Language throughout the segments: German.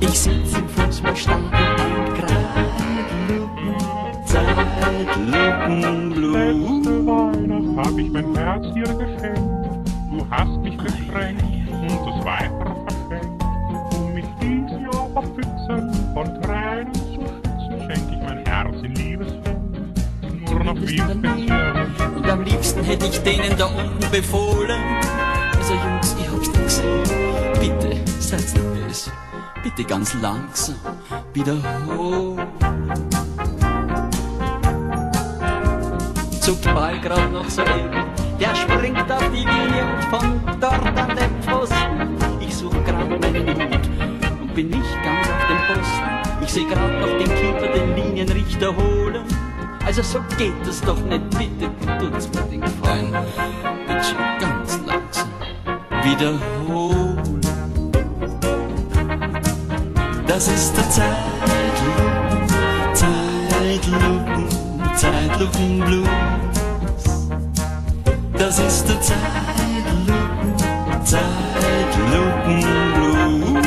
Ich sitz im Fußballstadion und grad Zeitlupenblut. Letzte Weihnacht hab ich mein Herz dir geschenkt. Du hast mich gekränkt und das weiter verschenkt. Um mich dies Jahr verpfützen, von Tränen zu schützen, schenk ich mein Herz in Liebeshände. Nur noch wie speziell. Und am liebsten hätte ich denen da unten befohlen. Also Jungs, ich hab's nicht gesehen. Bitte, seid nicht böse. Bitte ganz langsam wiederholen. Zuckt Ball grad noch so eben. Der springt auf die Linie und von dort an den Pfosten. Ich such grad meinen Hut und bin nicht ganz auf dem Posten. Ich seh grad noch den Keeper, den Linienrichter holen. Also so geht es doch nicht, bitte tut's mir den Gefallen. Bitte ganz langsam wiederholen. Das ist der Zeitlupen, Zeitlupen, Zeitlupenblues. Das ist der Zeitlupen, Zeitlupenblues.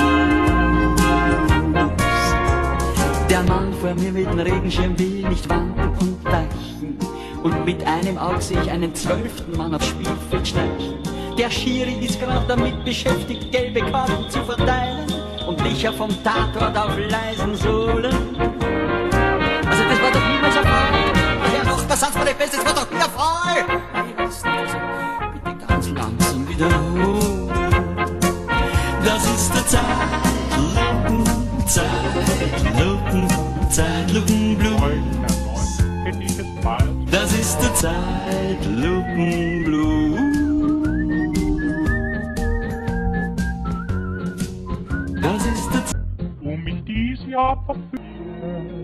Der Mann vor mir mit dem Regenschirm will nicht wanken und weichen. Und mit einem Auge sehe ich einen zwölften Mann aufs Spielfeld schleichen. Der Schiri ist gerade damit beschäftigt, gelbe Karten zu verteilen. Und ich ja vom Tatort auf leisen Sohlen. Also das war doch niemals ein Fall. Ja, noch, das Satz war der Beste, das war doch wieder Fall. Weiß nicht, also bitte ganz langsam wiederholen. Das ist der Zeitlupen, Zeitlupen, Zeitlupenblues. Das ist der Zeitlupenblues. Das ist der um in dies Jahr verführen.